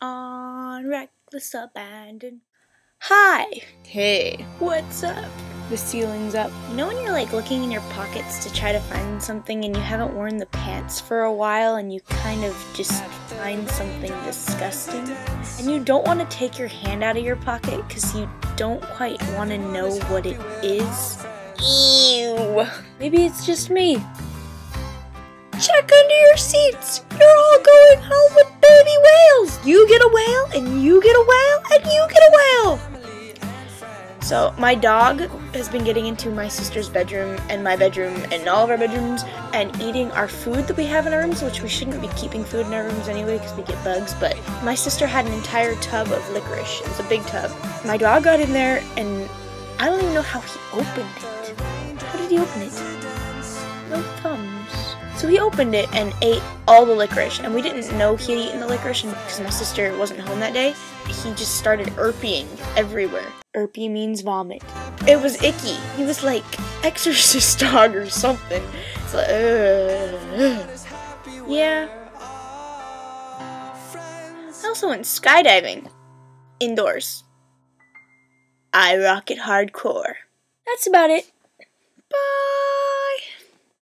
on reckless abandon. Hi. Hey, What's up? the ceiling's up. You know when you're like looking in your pockets to try to find something and you haven't worn the pants for a while and you kind of just find something disgusting? And you don't want to take your hand out of your pocket because you don't quite want to know what it is? Ew. Maybe it's just me. Check under your seats. You're all going home with and you get a whale, and you get a whale. So my dog has been getting into my sister's bedroom and my bedroom and all of our bedrooms and eating our food that we have in our rooms, which we shouldn't be keeping food in our rooms anyway because we get bugs. But my sister had an entire tub of licorice. It was a big tub. My dog got in there and I don't even know how he opened it. How did he open it? No thumbs. So he opened it and ate all the licorice, and we didn't know he had eaten the licorice because my sister wasn't home that day. He just started urping everywhere. Urpie means vomit. It was icky. He was like exorcist dog or something. It's like, ugh. yeah. I also went skydiving indoors. I rock it hardcore. That's about it. Bye.